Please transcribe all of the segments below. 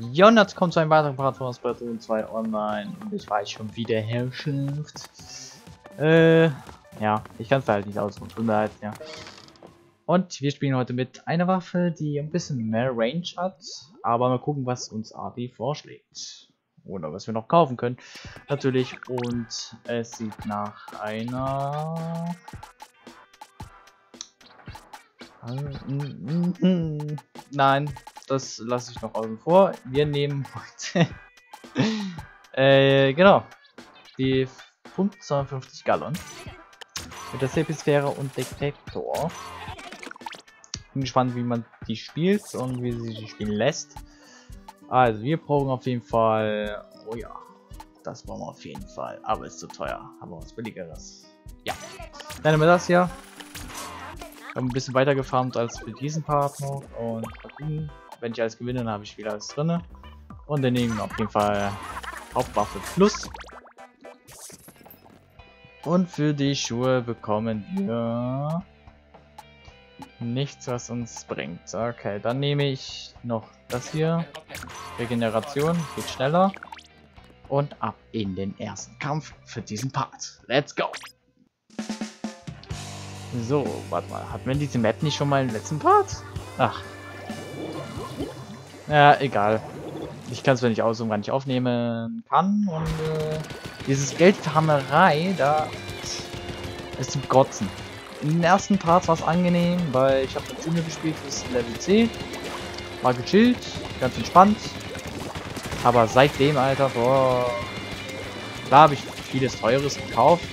Ja, und jetzt kommt zu einem weiteren Part von Splatoon 2 Online und ich weiß schon wieder Herrschaft. Äh, ja, ich kann es halt nicht ausruhen, tut mir leid, ja. Und wir spielen heute mit einer Waffe, die ein bisschen mehr Range hat, aber mal gucken, was uns Adi vorschlägt. Oder was wir noch kaufen können, natürlich. Und es sieht nach einer... Nein, das lasse ich noch außen vor. Wir nehmen heute, äh, genau, die 550 Gallon mit der Sepisphäre und Detektor. Bin gespannt, wie man die spielt und wie sie sich spielen lässt. Also, wir brauchen auf jeden Fall, oh ja, das brauchen wir auf jeden Fall, aber ist zu teuer. Haben wir was billigeres. Ja, dann nehmen wir das hier. Haben ein bisschen weiter gefarmt als für diesen Part noch und wenn ich alles gewinne, dann habe ich wieder alles drin. Und dann nehmen wir auf jeden Fall Hauptwaffe Plus. Und für die Schuhe bekommen wir nichts, was uns bringt. Okay, dann nehme ich noch das hier. Regeneration, geht schneller. Und ab in den ersten Kampf für diesen Part. Let's go! So, warte mal. Hatten wir diese Map nicht schon mal im letzten Part? Ach, ja, egal. Ich kann es, wenn ich aussuchen, wann ich aufnehmen kann. Und äh, dieses Geldfarmerei, da ist zum Kotzen. In den ersten Parts war es angenehm, weil ich habe mit Junior gespielt bis Level C. War gechillt, ganz entspannt. Aber seitdem, Alter, boah. Klar habe ich vieles Teures gekauft.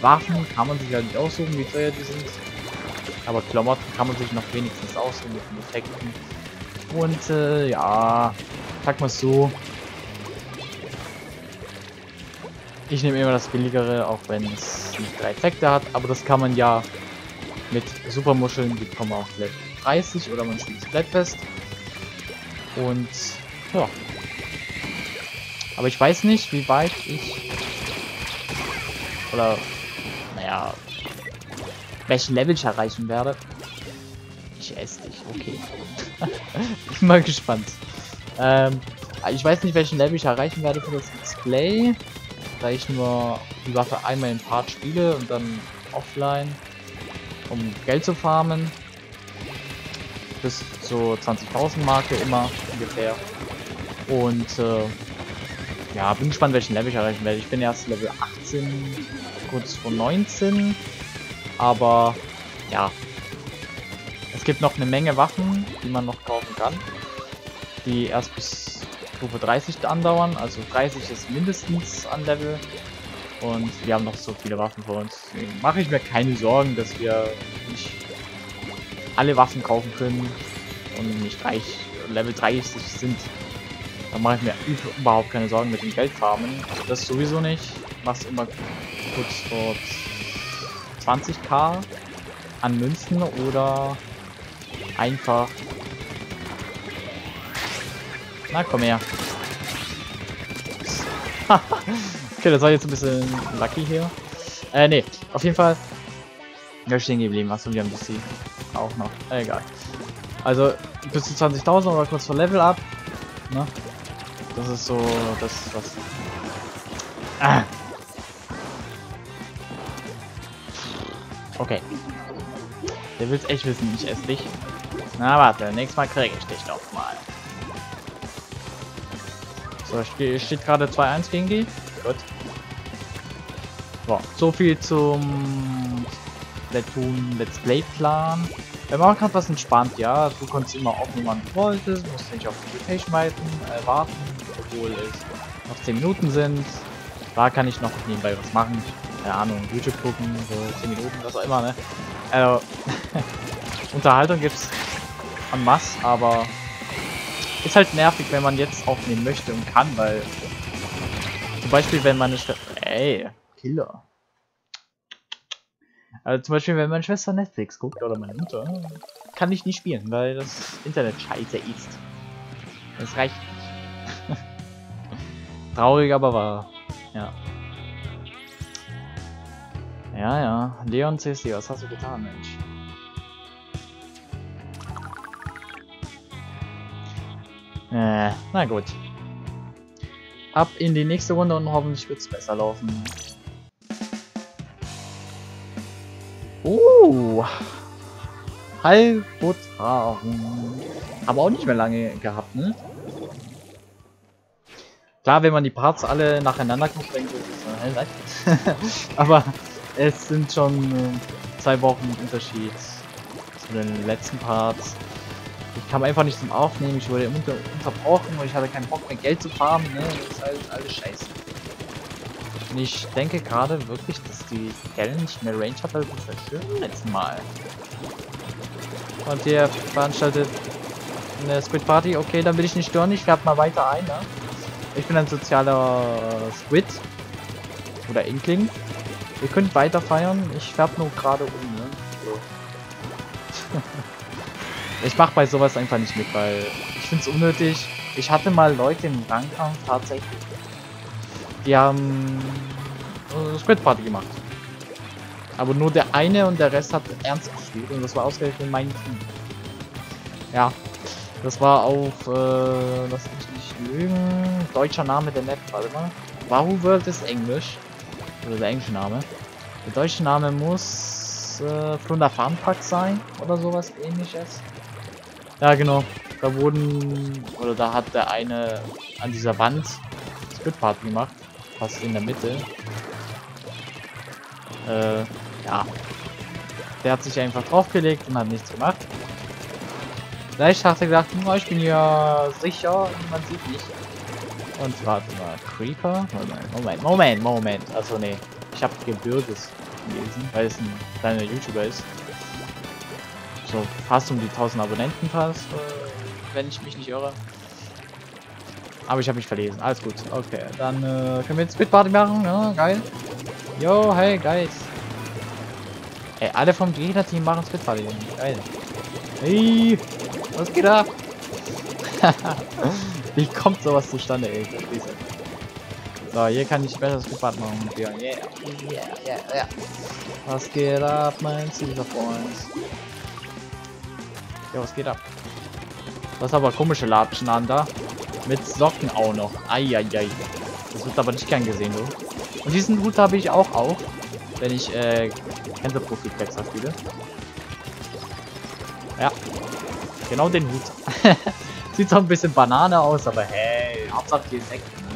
Waffen kann man sich halt nicht aussuchen, wie teuer die sind. Aber Klamotten kann man sich noch wenigstens aussuchen mit den Effekten. Und äh, ja, sag mal so. Ich nehme immer das billigere, auch wenn es drei Effekte hat, aber das kann man ja mit Supermuscheln, die kommen auch Level 30 oder man spielt Splatfest. Und ja. Aber ich weiß nicht, wie weit ich oder naja, welchen Level ich erreichen werde. Ich esse dich, okay. Bin mal gespannt. Ähm, ich weiß nicht, welchen Level ich erreichen werde für das Display. Da ich nur die Waffe einmal im Part spiele und dann offline, um Geld zu farmen. Bis zur 20.000 Marke immer ungefähr. Und äh, ja, bin gespannt, welchen Level ich erreichen werde. Ich bin erst Level 18, kurz vor 19. Aber ja, gibt noch eine Menge Waffen, die man noch kaufen kann, die erst bis Stufe 30 andauern, also 30 ist mindestens an Level und wir haben noch so viele Waffen vor uns. Deswegen mache ich mir keine Sorgen, dass wir nicht alle Waffen kaufen können und nicht reich Level 30 sind. Da mache ich mir überhaupt keine Sorgen mit dem Geldfarmen. Also das sowieso nicht. Mach's immer kurz vor 20k an Münzen oder einfach... Na, komm her. okay, das war jetzt ein bisschen lucky hier. Äh, nee, auf jeden Fall... Ja, stehen geblieben. Achso, wir haben das auch noch. Äh, egal. Also, bis zu 20.000 oder kurz vor Level up. Ne? Das ist so das, was... Ah. Okay. Der will's echt wissen, ich esse dich. Na warte, nächstes Mal kriege ich dich doch mal. So, steht, steht gerade 2-1 gegen die. Gut. So, so viel zum Splatoon Let's Play Plan. Wir machen gerade was entspannt, ja. Du konntest immer aufnehmen, wann du wolltest. Musst nicht auf die Invitation warten, äh, warten, obwohl es noch 10 Minuten sind. Da kann ich noch nebenbei was machen. Keine Ahnung, YouTube gucken, so 10 Minuten, was auch immer, ne? Also, Unterhaltung gibt's en masse, aber ist halt nervig, wenn man jetzt aufnehmen möchte und kann, weil zum Beispiel, wenn meine Schwester... Ey, Killer. Also zum Beispiel, wenn meine Schwester Netflix guckt oder meine Mutter, kann ich nicht spielen, weil das Internet scheiße ist. Das reicht nicht. Traurig, aber wahr. Ja. Ja, ja. Leon CSD, was hast du getan, Mensch? Äh, na gut. Ab in die nächste Runde und hoffentlich wird es besser laufen. Uh. Halbuthagen. Aber auch nicht mehr lange gehabt, ne? Klar, wenn man die Parts alle nacheinander guckt, denkt man, das ist ein Aber es sind schon äh, zwei Wochen Unterschied zu den letzten Parts. Ich kam einfach nicht zum Aufnehmen, ich wurde unter unterbrochen und ich hatte keinen Bock mehr Geld zu farmen, ne? Das ist alles, alles scheiße. Und ich denke gerade wirklich, dass die Challenge mehr Range hat als das letzten Mal. Und der veranstaltet eine Squid Party. Okay, dann will ich nicht stören, ich färbe mal weiter ein, ne? Ich bin ein sozialer Squid. Oder Inkling. Ihr könnt weiter feiern, ich färbe nur gerade um, ne? So. Ich mach bei sowas einfach nicht mit, weil ich finde es unnötig. Ich hatte mal Leute im Rangkampf tatsächlich. Die haben äh, Squid Party gemacht. Aber nur der eine und der Rest hat ernst gespielt und das war ausgerechnet mein Team. Ja. Das war auf, äh, lass mich nicht lügen, deutscher Name der Map, warte mal. Wahoo World ist Englisch. Oder der englische Name. Der deutsche Name muss äh, Flunder Farm Park sein oder sowas ähnliches. Ja, genau. Da wurden, oder da hat der eine an dieser Wand Split Party gemacht. Fast in der Mitte. Äh, ja. Der hat sich einfach draufgelegt und hat nichts gemacht. Vielleicht hat er gedacht, oh, ich bin ja sicher, man sieht mich. Und warte mal, Creeper? Moment, Moment, Moment. Also nee, ich habe Gebirges gelesen, weil es ein kleiner YouTuber ist so fast um die 1000 Abonnenten fast, äh, wenn ich mich nicht irre. Aber ich habe mich verlesen. Alles gut. Okay, dann äh, können wir jetzt Speedparty machen. Ja, geil. Yo, hey, guys. Ey, alle vom Gegner-Team machen Speedparty. Geil. Hey, was geht ab? Wie kommt sowas zustande, ey? So, hier kann ich besser Speedparty machen. Yeah, yeah, yeah, yeah. Was geht ab, mein Caesar-Freund? Ja, was geht ab? Das ist aber komische Latschen an da. Mit Socken auch noch. Eieiei. Das wird aber nicht gern gesehen, du. Und diesen Hut habe ich auch auch. Wenn ich, äh, Cancel-Profil-Flexer spiele. Ja. Genau den Hut. Sieht zwar ein bisschen Banane aus, aber hey, Hauptsache die Effekte, ne?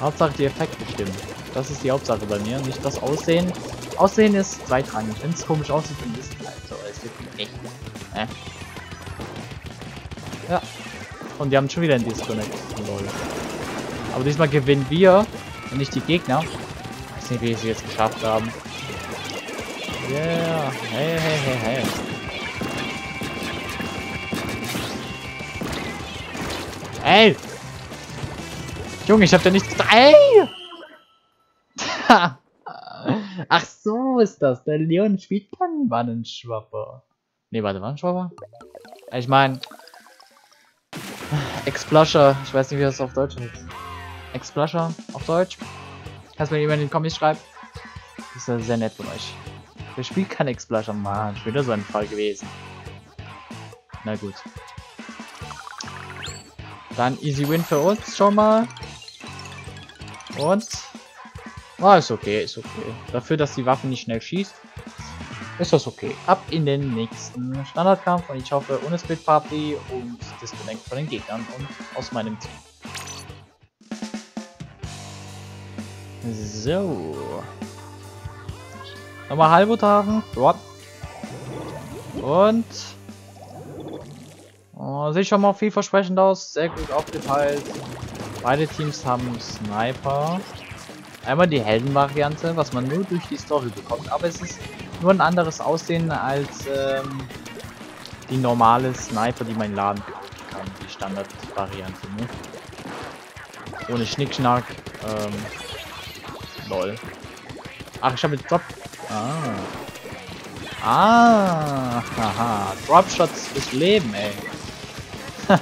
Hauptsache die Effekte stimmen. Das ist die Hauptsache bei mir, nicht das Aussehen. Aussehen ist zweitrangig. Wenn es komisch aussieht, dann ist es halt so. Es wird echt. Ne? Ja. Und die haben schon wieder einen Disconnect. Lol. Aber diesmal gewinnen wir und nicht die Gegner. Ich weiß nicht, wie sie jetzt geschafft haben. Yeah. Hey, hey, hey, hey. Ey! Junge, ich hab da nichts getan. Ey! Ach so ist das. Der Leon spielt keinen Wannenschwapper. Ne, warte, Wannenschwapper? Ich meine, Explusher, ich weiß nicht, wie das auf Deutsch ist. Explusher auf Deutsch. Kannst mir jemand in den Comics schreiben? Das ist ja sehr nett von euch. Wer spielt kein Explusher? Mann, schon wieder so ein Fall gewesen. Na gut. Dann easy win für uns schon mal. Und... Ah, oh, ist okay, ist okay. Dafür, dass die Waffe nicht schnell schießt, ist das okay. Ab in den nächsten Standardkampf und ich hoffe ohne Split Party und Disconnect von den Gegnern und aus meinem Team. So. Nochmal Halbutagen. Dort. Und. Oh, sieht schon mal vielversprechend aus. Sehr gut aufgeteilt. Beide Teams haben Sniper. Einmal die Heldenvariante, was man nur durch die Story bekommt. Aber es ist nur ein anderes Aussehen als ähm, die normale Sniper, die mein Laden kann. Die Standardvariante, ne? Ohne Schnickschnack. Ähm, lol. Ach, ich habe jetzt Drop. Ah. Ah, haha. Dropshots fürs Leben, ey.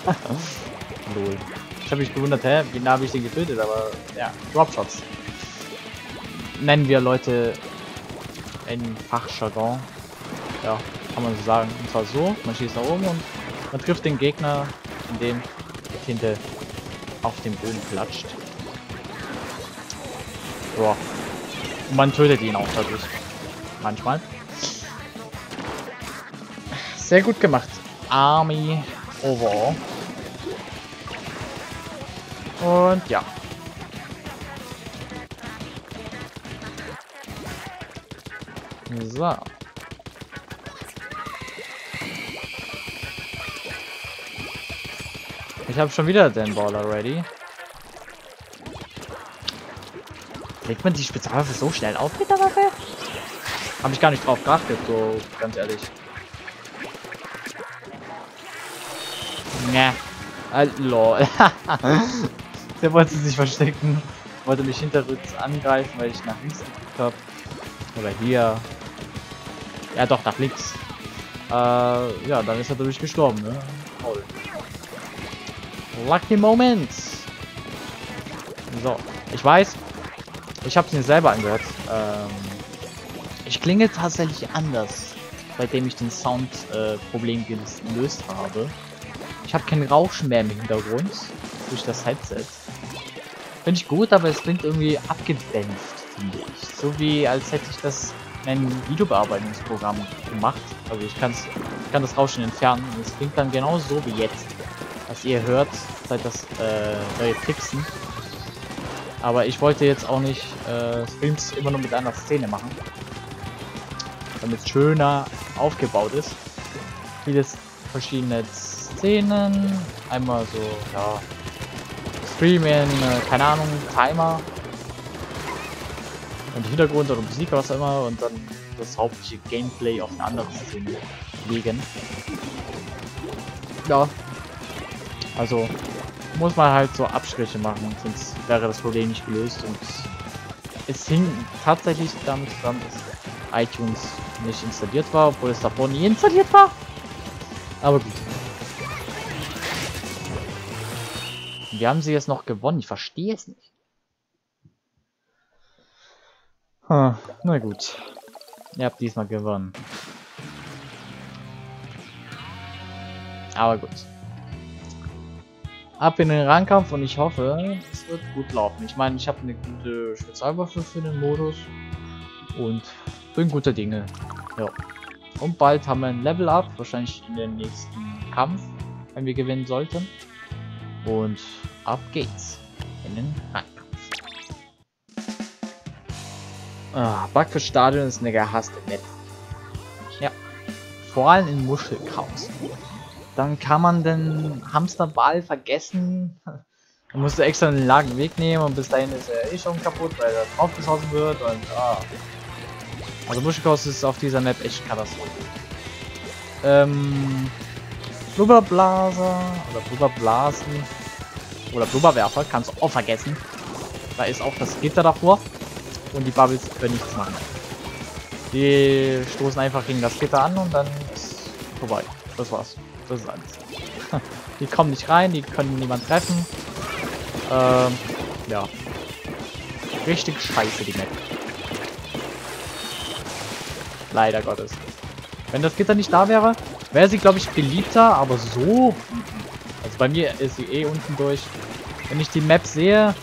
lol. Ich habe mich gewundert, hä, wie nah habe ich den getötet, aber ja, Dropshots. Nennen wir Leute in Fachjargon. Ja, kann man so sagen. Und zwar so, man schießt nach oben und man trifft den Gegner, indem Tinte auf dem Boden klatscht. Boah. Und man tötet ihn auch dadurch. Manchmal. Sehr gut gemacht. Army overall. Und ja. So. Ich habe schon wieder den Baller ready. Legt man die Spezialwaffe so schnell auf mit der Waffe? Habe ich gar nicht drauf geachtet, so ganz ehrlich. Ne. Äh, lol. Der wollte sich verstecken. Wollte mich hinterrücks angreifen, weil ich nach links geguckt habe. Oder hier. Ja doch, nach links. Äh, ja, dann ist er dadurch gestorben, ne? Toll. Lucky Moment. So, ich weiß, ich habe es mir selber angehört. Ähm, ich klinge tatsächlich anders, seitdem ich den Sound-Problem äh, gelöst habe. Ich habe kein Rauschen mehr im Hintergrund durch das Headset. Finde ich gut, aber es klingt irgendwie abgedämpft, finde ich. So wie als hätte ich das in einem Videobearbeitungsprogramm gemacht. Also ich, kann's, ich kann das Rauschen entfernen und es klingt dann genauso so wie jetzt. Was ihr hört, seit das äh, neue Fixen. Aber ich wollte jetzt auch nicht äh, Streams immer nur mit einer Szene machen. Damit es schöner aufgebaut ist. Vieles verschiedene Szenen. Einmal so, ja, Streamen, äh, keine Ahnung, Timer. Und Hintergrund oder Musik oder was auch immer. Und dann das hauptliche Gameplay auf eine andere Szene legen. Ja. Also muss man halt so Abstriche machen, sonst wäre das Problem nicht gelöst. Und es hing tatsächlich damit zusammen, dass iTunes nicht installiert war, obwohl es davor nie installiert war. Aber gut. Wie haben sie jetzt noch gewonnen? Ich verstehe es nicht. Hm, na gut. Ihr habt diesmal gewonnen. Aber gut. Ab in den Rangkampf und ich hoffe, es wird gut laufen. Ich meine, ich habe eine gute Spezialwaffe für den Modus und bin guter Dinge. Ja. Und bald haben wir ein Level Up, wahrscheinlich in den nächsten Kampf, wenn wir gewinnen sollten. Und ab geht's in den Rangkampf. Ah, Bug für Stadion ist eine gehasste Map. Ja. Vor allem in Muschelchaos. Dann kann man den Hamsterball vergessen. Man musste extra einen langen Weg nehmen und bis dahin ist er eh schon kaputt, weil er draufgeschossen wird und ah. Also Muschelchaos ist auf dieser Map echt katastrophal. Ähm, Blubberblaser oder Blubberblasen oder Blubberwerfer kannst du auch vergessen. Da ist auch das Gitter davor und die Bubbles können nichts machen. Die stoßen einfach gegen das Gitter an und dann ist vorbei. Das war's. Das ist alles. die kommen nicht rein, die können niemand treffen. Ähm, ja. Richtig scheiße die Map. Leider Gottes. Wenn das Gitter nicht da wäre, wäre sie, glaube ich, beliebter, aber so... Also bei mir ist sie eh unten durch. Wenn ich die Map sehe,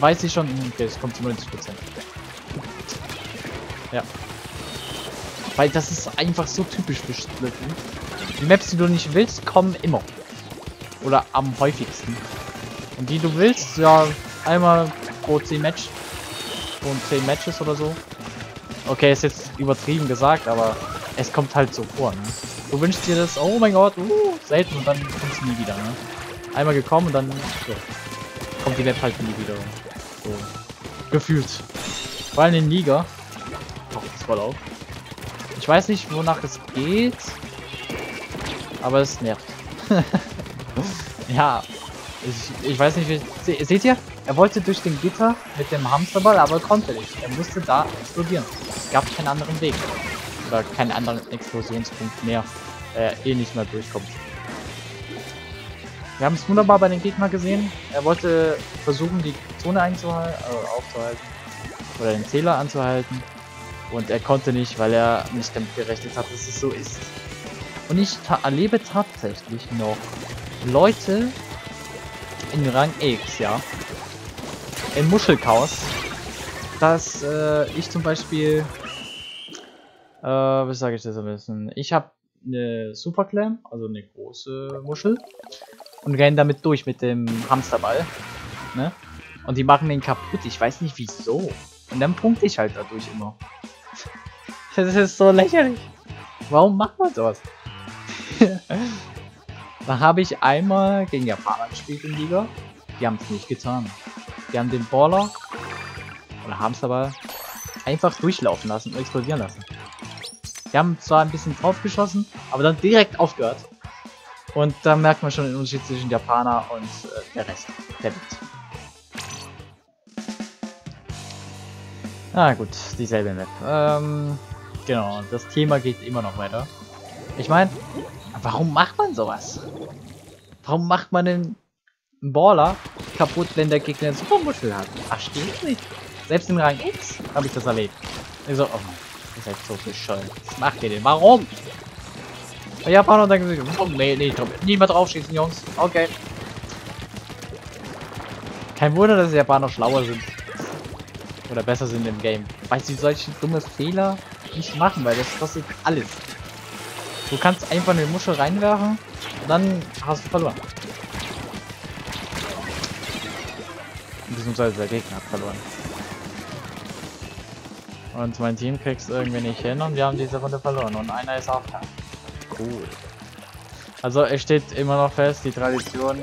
weiß ich schon... Okay, es kommt zu 90%. Ja. Weil das ist einfach so typisch für Splitten. Die Maps, die du nicht willst, kommen immer. Oder am häufigsten. Und die du willst, ja, einmal pro 10 Match. Und 10 Matches oder so. Okay, ist jetzt übertrieben gesagt, aber es kommt halt so vor, ne? Du wünschst dir das, oh mein Gott, uh, selten und dann kommst du nie wieder, ne? Einmal gekommen und dann so, kommt die Map halt nie wieder. So. Gefühlt. Vor allem in Liga. Das voll auf. Ich weiß nicht, wonach es geht. Aber es nervt. ja, ich, ich, weiß nicht, wie... Se, seht ihr? Er wollte durch den Gitter mit dem Hamsterball, aber konnte nicht. Er musste da explodieren. Es gab keinen anderen Weg. Oder keinen anderen Explosionspunkt mehr. Er eh nicht mehr durchkommt. Wir haben es wunderbar bei den Gegnern gesehen. Er wollte versuchen, die Zone einzuhalten, äh, aufzuhalten. Oder den Zähler anzuhalten. Und er konnte nicht, weil er nicht damit gerechnet hat, dass es so ist. Und ich ta erlebe tatsächlich noch Leute, in Rang X, ja. In Muschelchaos. Dass äh, ich zum Beispiel... Äh, was sage ich das am besten? Ich habe eine Superclam, also eine große Muschel. Und rennen damit durch mit dem Hamsterball. Ne? Und die machen den kaputt. Ich weiß nicht wieso. Und dann punkte ich halt dadurch immer. Das ist so lächerlich. Warum macht man sowas? da habe ich einmal gegen Japaner gespielt in Liga. Die haben es nicht getan. Die haben den Baller oder Hamsterball einfach durchlaufen lassen und explodieren lassen. Die haben zwar ein bisschen drauf geschossen, aber dann direkt aufgehört. Und da merkt man schon den Unterschied zwischen Japaner und äh, der Rest der Welt. Ah gut, dieselbe Map. Ähm, genau, das Thema geht immer noch weiter. Ich meine, warum macht man sowas? Warum macht man den Baller kaputt, wenn der Gegner eine Supermuschel hat? Verstehe ich nicht. Selbst im Rang X habe ich das erlebt. Ich so, oh Mann, ihr seid so bescheuert. Was macht ihr denn? Warum? Der Japaner denken sich, oh, nee, nee, nie mehr draufschießen, Jungs. Okay. Kein Wunder, dass die Japaner schlauer sind. Oder besser sind im Game. Weil sie solche dumme Fehler nicht machen, weil das kostet alles. Du kannst einfach eine Muschel reinwerfen und dann hast du verloren. Beziehungsweise der Gegner hat verloren. Und mein Team kriegst irgendwie nicht hin und wir haben diese Runde verloren und einer ist auch da. Cool. Also es steht immer noch fest, die Tradition.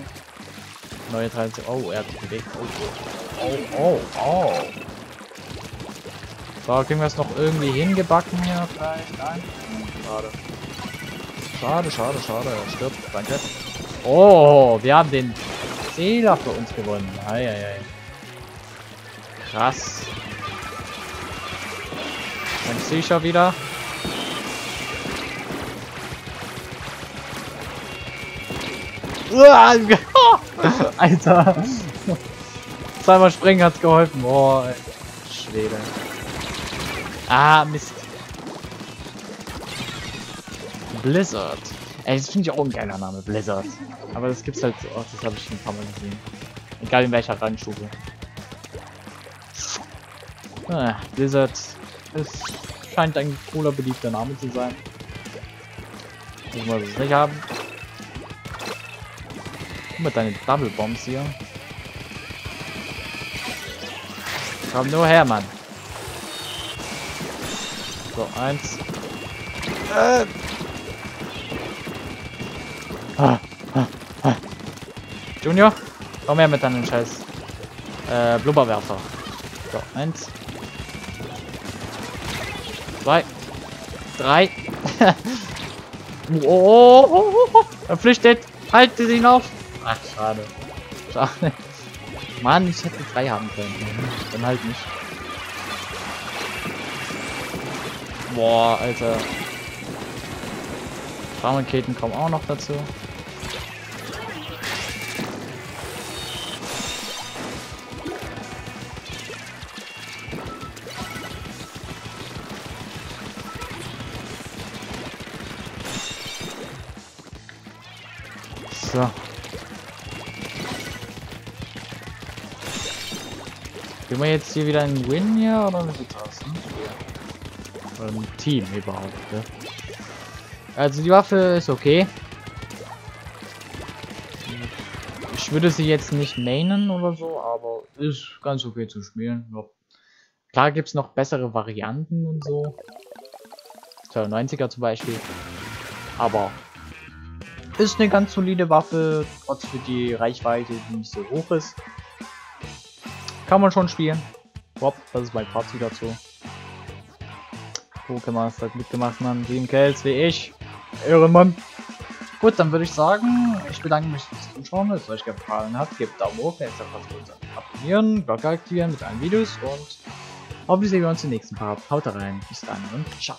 Neue Tradition. Oh, er hat sich bewegt. Oh, oh, oh, oh. So, kriegen wir es noch irgendwie hingebacken hier vielleicht? Nein? Schade. Schade, schade, schade. Er stirbt. Danke. Oh, wir haben den Zähler für uns gewonnen. Eieiei. Krass. Ich ja wieder. Alter. Zweimal springen hat's geholfen. Boah, Schwede. Ah, Mist. Blizzard. Ey, das finde ich auch ein geiler Name, Blizzard. Aber das gibt's halt so oft, das habe ich schon ein paar Mal gesehen. Egal in welcher Rangstufe. Ah, Blizzard ist, scheint ein cooler, beliebter Name zu sein. Ich muss es nicht haben. Guck mal deine Double Bombs hier. Komm nur her, Mann. So, eins. Äh. Ah, ah, ah. Junior, komm her mit deinem Scheiß. Äh, Blubberwerfer. So, eins. Zwei. Drei. oh, er flüchtet. Haltet ihn auf. Ach, schade. Schade. Mann, ich hätte drei haben können. Dann halt nicht. Boah, Alter. Raketen kommen auch noch dazu. So. Gehen wir jetzt hier wieder einen Win hier oder wie sieht's aus? Hm? Oder Team überhaupt, ne? Also die Waffe ist okay. Ich würde sie jetzt nicht mainen oder so, aber ist ganz okay zu spielen. Ja. Klar gibt es noch bessere Varianten und so. 92er zum Beispiel. Aber ist eine ganz solide Waffe, trotz für die Reichweite, die nicht so hoch ist. Kann man schon spielen. Bob, das ist mein Fazit dazu. Pokémon hat mitgemacht, man. Sieben Kills wie ich. Ehrenmann. Gut, dann würde ich sagen, ich bedanke mich fürs Zuschauen. Wenn es euch gefallen hat, gebt Daumen hoch, jetzt kurz abonnieren, Glocke aktivieren mit allen Videos und hoffentlich sehen wir uns im nächsten Part. Haut rein, bis dann und ciao.